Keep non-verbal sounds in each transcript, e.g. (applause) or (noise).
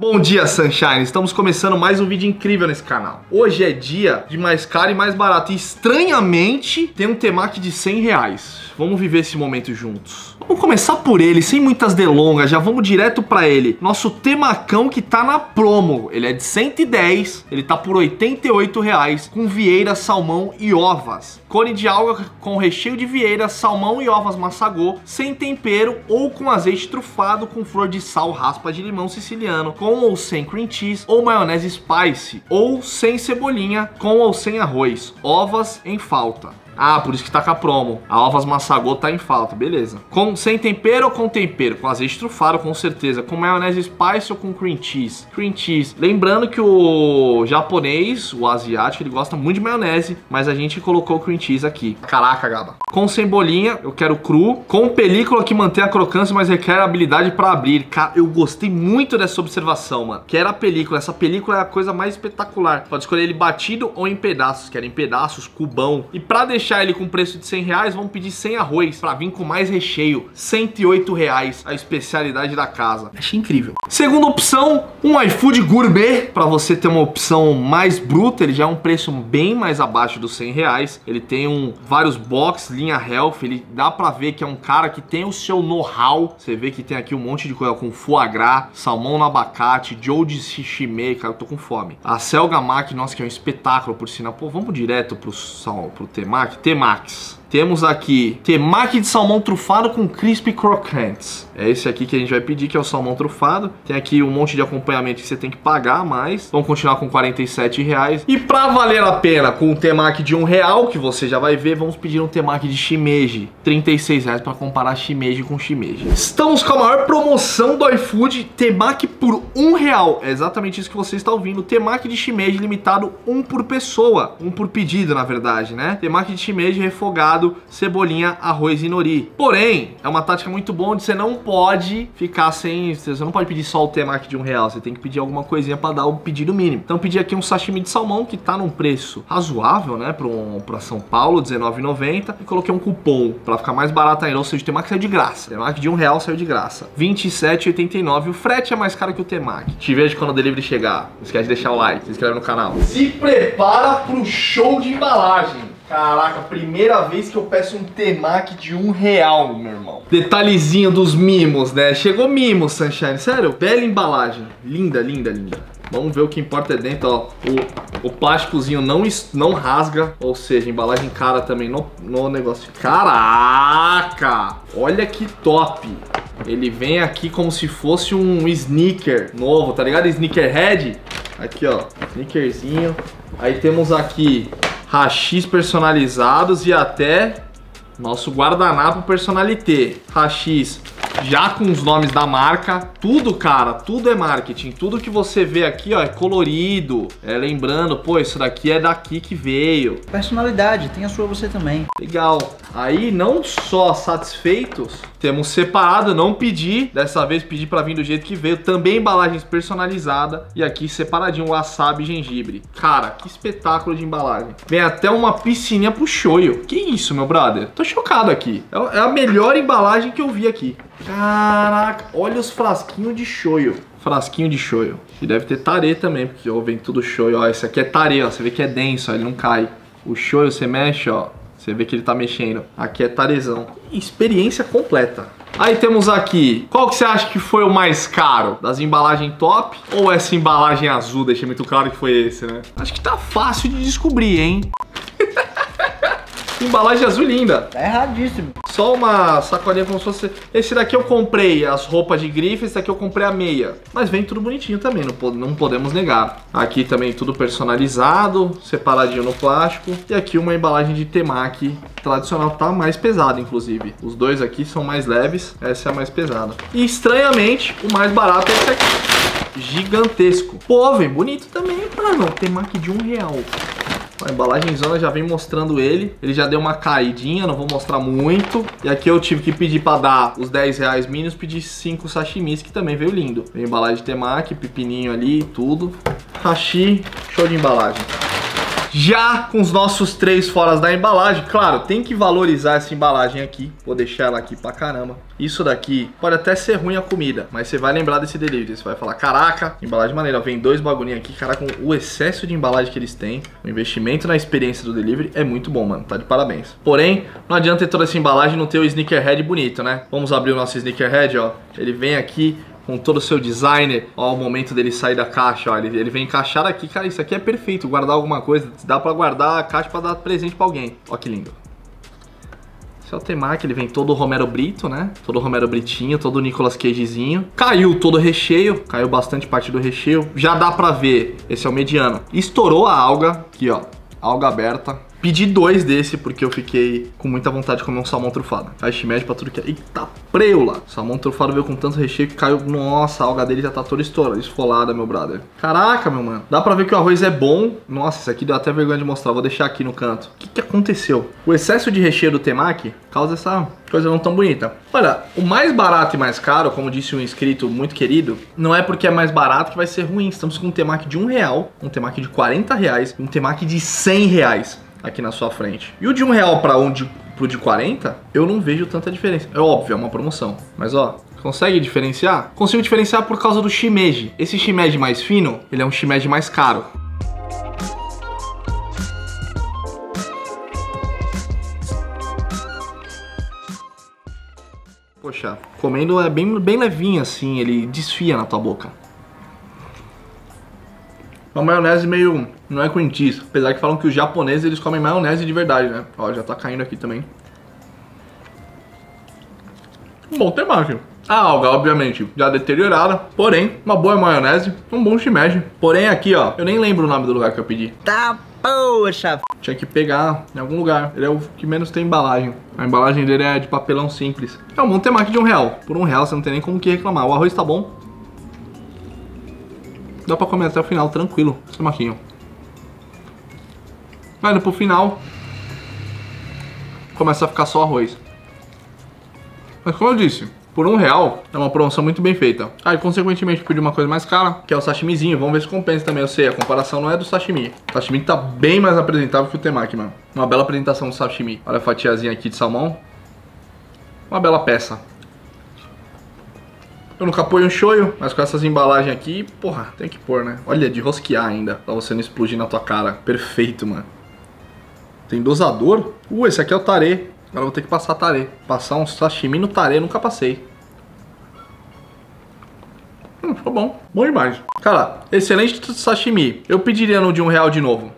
Bom dia, Sunshine! Estamos começando mais um vídeo incrível nesse canal. Hoje é dia de mais caro e mais barato. E estranhamente, tem um temaki de 100 reais. Vamos viver esse momento juntos. Vamos começar por ele, sem muitas delongas, já vamos direto pra ele. Nosso temacão que tá na promo. Ele é de 110, ele tá por 88 reais, com vieira, salmão e ovas. Cone de alga com recheio de vieira, salmão e ovas massagô, sem tempero ou com azeite trufado com flor de sal, raspa de limão siciliano, com ou sem cream cheese ou maionese spice, ou sem cebolinha, com ou sem arroz. Ovas em falta. Ah, por isso que tá com a promo. A ovas massagô tá em falta, beleza. Com, sem tempero ou com tempero? Com azeite trufado, com certeza. Com maionese spice ou com cream cheese? Cream cheese. Lembrando que o japonês, o asiático, ele gosta muito de maionese, mas a gente colocou cream cheese aqui. Caraca, Gaba. Com cebolinha, eu quero cru. Com película que mantém a crocância, mas requer habilidade para abrir. Cara, eu gostei muito dessa observação, mano. Que era a película. Essa película é a coisa mais espetacular. Pode escolher ele batido ou em pedaços. Querem pedaços, cubão. E pra deixar deixar ele com preço de 100 reais, vamos pedir 100 arroz para vir com mais recheio. 108 reais, a especialidade da casa. Achei incrível. Segunda opção, um iFood gourmet, para você ter uma opção mais bruta. Ele já é um preço bem mais abaixo dos 100 reais. Ele tem um, vários box, linha health. Ele dá para ver que é um cara que tem o seu know-how. Você vê que tem aqui um monte de coisa com foie gras, salmão no abacate, joe de shishime, cara, eu tô com fome. A Selga Mac, nossa, que é um espetáculo por sinal. Pô, vamos direto pro, pro temaki. T-Max. Temos aqui temaki de salmão trufado com crispy croquantes. É esse aqui que a gente vai pedir, que é o salmão trufado. Tem aqui um monte de acompanhamento que você tem que pagar, mas vamos continuar com 47 reais. E pra valer a pena, com um temaki de um real, que você já vai ver, vamos pedir um temaki de shimeji. 36 reais pra comparar shimeji com shimeji. Estamos com a maior promoção do iFood, temaki por um real. É exatamente isso que você está ouvindo. Temaki de shimeji limitado, um por pessoa. Um por pedido, na verdade, né? Temaki de shimeji refogado cebolinha, arroz e nori. Porém, é uma tática muito boa onde você não pode ficar sem... Você não pode pedir só o temaki de um real, você tem que pedir alguma coisinha para dar o pedido mínimo. Então pedi aqui um sashimi de salmão que tá num preço razoável, né, para um, pra São Paulo, R$19,90 e coloquei um cupom para ficar mais barato ainda, ou seja, o temaki saiu de graça. O temaki de um real saiu de graça. R$27,89. O frete é mais caro que o temaki. Te vejo quando o delivery chegar. Não esquece de deixar o like, se inscreve no canal. Se prepara pro show de embalagem. Caraca, primeira vez que eu peço um temaki de um real, meu irmão. Detalhezinho dos mimos, né? Chegou mimos, Sunshine. Sério, bela embalagem. Linda, linda, linda. Vamos ver o que importa é dentro, ó. O, o plásticozinho não, não rasga, ou seja, embalagem cara também no, no negócio. Caraca! Olha que top! Ele vem aqui como se fosse um sneaker novo, tá ligado? Sneakerhead. Aqui, ó. Sneakerzinho. Aí temos aqui rachis personalizados e até nosso guardanapo personalité. Rachis já com os nomes da marca. Tudo, cara, tudo é marketing. Tudo que você vê aqui, ó, é colorido. É lembrando, pô, isso daqui é daqui que veio. Personalidade, tem a sua você também. Legal. Aí, não só satisfeitos, temos separado, não pedi, dessa vez pedi para vir do jeito que veio, também embalagens personalizada e aqui separadinho wasabi e gengibre. Cara, que espetáculo de embalagem. Vem até uma piscininha pro shoyu. Que isso, meu brother? Tô chocado aqui. É, é a melhor embalagem que eu vi aqui. Caraca, olha os frasquinhos de shoyu. Frasquinho de shoyu. E deve ter tare também, porque ó, vem tudo shoyu. Ó, esse aqui é tare, ó. Você vê que é denso, ó, ele não cai. O shoyu você mexe, ó. Você vê que ele tá mexendo. Aqui é tarezão. Experiência completa. Aí temos aqui, qual que você acha que foi o mais caro? Das embalagens top ou essa embalagem azul? Deixei muito claro que foi esse, né? Acho que tá fácil de descobrir, hein? Embalagem azul linda. Tá erradíssimo. Só uma sacolinha como se fosse... Esse daqui eu comprei as roupas de grife, esse daqui eu comprei a meia. Mas vem tudo bonitinho também, não, não podemos negar. Aqui também tudo personalizado, separadinho no plástico. E aqui uma embalagem de temaki tradicional, tá mais pesada inclusive. Os dois aqui são mais leves, essa é a mais pesada. E estranhamente, o mais barato é esse aqui. Gigantesco. Pô, vem bonito também, mano. Temaki de um real. A embalagem zona já vem mostrando ele. Ele já deu uma caidinha, não vou mostrar muito. E aqui eu tive que pedir para dar os 10 reais mínimos, pedir 5 sashimis, que também veio lindo. Vem embalagem temaki, pepininho ali, tudo. Hashi, show de embalagem. Já com os nossos três foras da embalagem, claro, tem que valorizar essa embalagem aqui. Vou deixar ela aqui pra caramba. Isso daqui pode até ser ruim a comida, mas você vai lembrar desse delivery. Você vai falar, caraca, embalagem maneira. Vem dois bagulhinhos aqui, caraca, o excesso de embalagem que eles têm, o investimento na experiência do delivery é muito bom, mano. Tá de parabéns. Porém, não adianta ter toda essa embalagem e não ter o sneakerhead bonito, né? Vamos abrir o nosso sneakerhead, ó. Ele vem aqui com todo o seu designer, ó, o momento dele sair da caixa, ó, ele, ele vem encaixar aqui, cara, isso aqui é perfeito, guardar alguma coisa, dá pra guardar a caixa pra dar presente pra alguém, ó que lindo. Esse é o Temaki, ele vem todo Romero Brito, né, todo Romero Britinho, todo Nicolas Cagezinho, caiu todo o recheio, caiu bastante parte do recheio, já dá pra ver, esse é o mediano, estourou a alga, aqui ó, alga aberta, Pedi dois desse porque eu fiquei com muita vontade de comer um salmão trufado. Aí shimeji pra tudo que é. Eita preula! Salmão trufado veio com tanto recheio que caiu. Nossa, a alga dele já tá toda estourada, esfolada, meu brother. Caraca, meu mano. Dá pra ver que o arroz é bom. Nossa, isso aqui deu até vergonha de mostrar. Vou deixar aqui no canto. O que, que aconteceu? O excesso de recheio do temaki causa essa coisa não tão bonita. Olha, o mais barato e mais caro, como disse um inscrito muito querido, não é porque é mais barato que vai ser ruim. Estamos com um temaki de um real, um temaki de 40 reais um temaki de 100 reais aqui na sua frente. E o de um real para um de, pro de 40, eu não vejo tanta diferença. É óbvio, é uma promoção. Mas ó, consegue diferenciar? Consigo diferenciar por causa do shimeji. Esse shimeji mais fino, ele é um shimeji mais caro. Poxa, comendo é bem, bem levinho assim, ele desfia na tua boca. Uma maionese meio. Não é cream cheese. Apesar que falam que os japoneses eles comem maionese de verdade, né? Ó, já tá caindo aqui também. Um bom temaki. A alga, obviamente, já deteriorada. Porém, uma boa maionese, um bom shimeji. Porém, aqui, ó, eu nem lembro o nome do lugar que eu pedi. Tá, poxa. Tinha que pegar em algum lugar. Ele é o que menos tem embalagem. A embalagem dele é de papelão simples. É um bom temaki de um real. Por um real você não tem nem como que reclamar. O arroz tá bom. Dá pra comer até o final, tranquilo. Esse maquinho. Mas pro final, começa a ficar só arroz. Mas como eu disse, por um real é uma promoção muito bem feita. Aí, consequentemente, pedi uma coisa mais cara, que é o sashimizinho. Vamos ver se compensa também. Eu sei, a comparação não é do sashimi. O sashimi tá bem mais apresentável que o temaki, mano. Uma bela apresentação do sashimi. Olha a fatiazinha aqui de salmão. Uma bela peça. Eu nunca ponho um shoyu, mas com essas embalagens aqui, porra, tem que pôr, né? Olha, de rosquear ainda, pra você não explodir na tua cara. Perfeito, mano. Tem dosador? Uh, esse aqui é o tare. Agora vou ter que passar tare. Passar um sashimi no tare, nunca passei. Hum, ficou bom. Bom demais. Cara, excelente sashimi. Eu pediria no de um real de novo.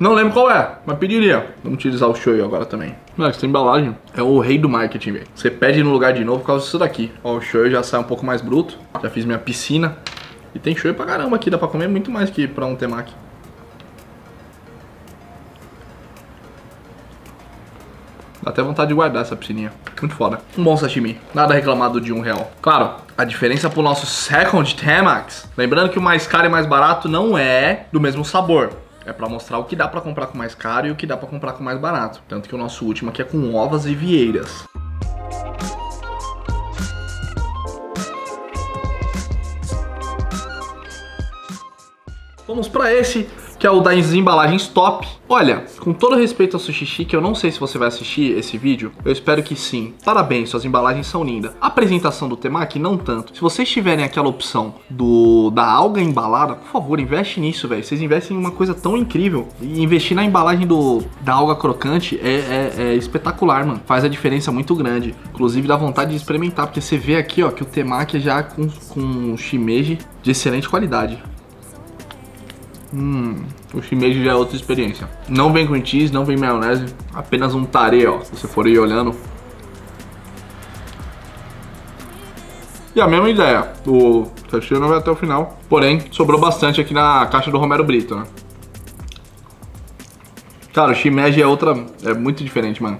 Não lembro qual é, mas pediria. Vamos utilizar o shoyu agora também. Mas essa embalagem é o rei do marketing, velho. Você pede no lugar de novo por causa disso daqui. Ó, o shoyu já sai um pouco mais bruto. Já fiz minha piscina. E tem shoyu pra caramba aqui, dá pra comer muito mais que pra um temaki. Dá até vontade de guardar essa piscininha. Muito foda. Um bom sashimi. Nada reclamado de um real. Claro, a diferença pro nosso second Temax. Lembrando que o mais caro e mais barato não é do mesmo sabor. É para mostrar o que dá para comprar com mais caro e o que dá para comprar com mais barato. Tanto que o nosso último aqui é com ovas e vieiras. Vamos para esse que é o das embalagens top. Olha, com todo respeito ao Sushi Chique, eu não sei se você vai assistir esse vídeo, eu espero que sim. Parabéns, suas embalagens são lindas. A apresentação do temaki, não tanto. Se vocês tiverem aquela opção do da alga embalada, por favor, investe nisso, velho. Vocês investem em uma coisa tão incrível. E investir na embalagem do, da alga crocante é, é, é espetacular, mano. Faz a diferença muito grande. Inclusive dá vontade de experimentar, porque você vê aqui, ó, que o temaki é já com, com shimeji de excelente qualidade. Hum, o shimeji já é outra experiência. Não vem com cheese, não vem maionese, apenas um tare, ó, se você for ir olhando. E a mesma ideia, o sashimi não vai até o final, porém, sobrou bastante aqui na caixa do Romero Brito, né? Cara, o shimeji é outra, é muito diferente, mano.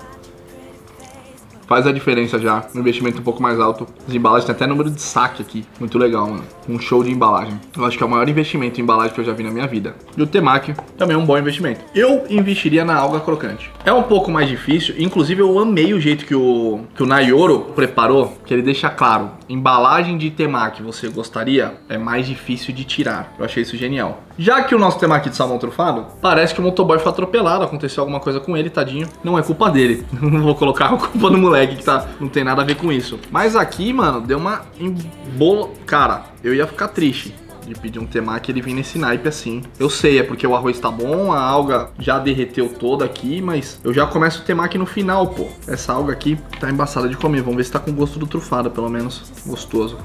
Faz a diferença já. Um investimento um pouco mais alto. As embalagens tem até número de saque aqui. Muito legal, mano. Um show de embalagem. Eu acho que é o maior investimento em embalagem que eu já vi na minha vida. E o temaki também é um bom investimento. Eu investiria na alga crocante. É um pouco mais difícil, inclusive eu amei o jeito que o, que o Nayoro preparou, que ele deixa claro, embalagem de temaki você gostaria, é mais difícil de tirar. Eu achei isso genial. Já que o nosso temaki de salmão trufado, parece que o motoboy foi atropelado, aconteceu alguma coisa com ele, tadinho. Não é culpa dele. (laughs) Não vou colocar a culpa no moleque que tá, não tem nada a ver com isso. Mas aqui, mano, deu uma embola... Cara, eu ia ficar triste de pedir um temaki ele vir nesse naipe assim. Eu sei, é porque o arroz tá bom, a alga já derreteu toda aqui, mas eu já começo o temaki no final, pô. Essa alga aqui tá embaçada de comer. Vamos ver se tá com gosto do trufado, pelo menos. Gostoso.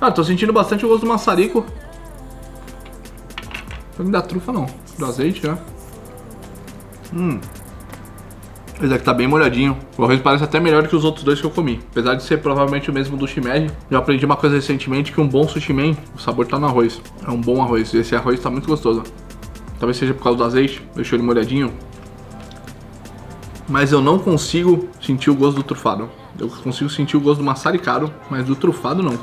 Ah, tô sentindo bastante o gosto do maçarico. Não da trufa não, do azeite já. Hum. Esse aqui tá bem molhadinho. O arroz parece até melhor que os outros dois que eu comi. Apesar de ser provavelmente o mesmo do shimeji. Eu aprendi uma coisa recentemente que um bom sushi man, o sabor tá no arroz. É um bom arroz. Esse arroz tá muito gostoso. Talvez seja por causa do azeite. Deixou ele molhadinho. Mas eu não consigo sentir o gosto do trufado. Eu consigo sentir o gosto do maçaricado, mas do trufado não.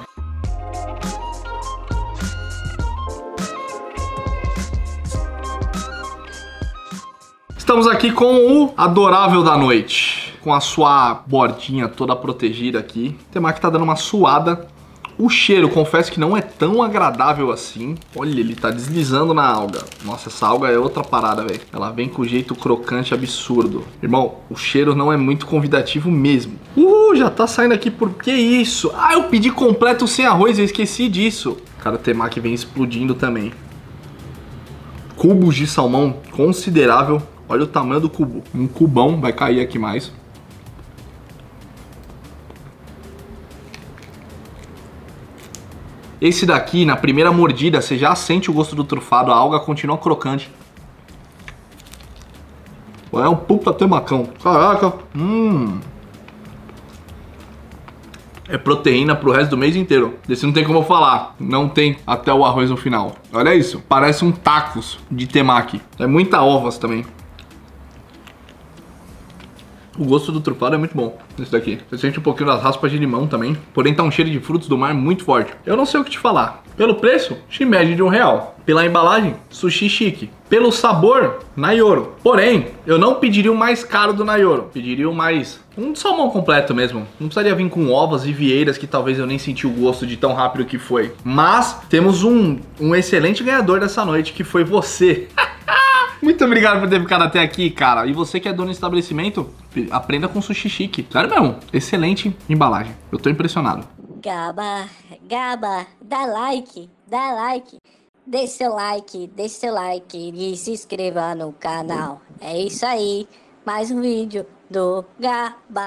Estamos aqui com o adorável da noite. Com a sua bordinha toda protegida aqui. O temaki tá dando uma suada. O cheiro, confesso que não é tão agradável assim. Olha, ele tá deslizando na alga. Nossa, essa alga é outra parada, velho. Ela vem com jeito crocante absurdo. Irmão, o cheiro não é muito convidativo mesmo. Uh, já tá saindo aqui por... Que isso? Ah, eu pedi completo sem arroz, eu esqueci disso. Cara, o temaki vem explodindo também. Cubos de salmão considerável. Olha o tamanho do cubo. Um cubão, vai cair aqui mais. Esse daqui, na primeira mordida, você já sente o gosto do trufado, a alga continua crocante. É um puta temacão. Caraca. Hum. É proteína pro resto do mês inteiro. Desse não tem como eu falar. Não tem até o arroz no final. Olha isso. Parece um tacos de temaki. É muita ovas também. O gosto do trufado é muito bom, esse daqui. Você sente um pouquinho das raspas de limão também. Porém, tá um cheiro de frutos do mar muito forte. Eu não sei o que te falar. Pelo preço, shimeji de um real. Pela embalagem, sushi chique. Pelo sabor, Nayoro. Porém, eu não pediria o mais caro do Nayoro. Pediria o mais... Um salmão completo mesmo. Não precisaria vir com ovas e vieiras que talvez eu nem senti o gosto de tão rápido que foi. Mas temos um, um excelente ganhador dessa noite, que foi você. (laughs) Muito obrigado por ter ficado até aqui, cara. E você que é dono de estabelecimento, aprenda com sushi chique. Sério mesmo, excelente embalagem. Eu tô impressionado. Gaba, Gaba, dá like, dá like. Deixe seu like, deixe seu like e se inscreva no canal. É isso aí, mais um vídeo do Gaba.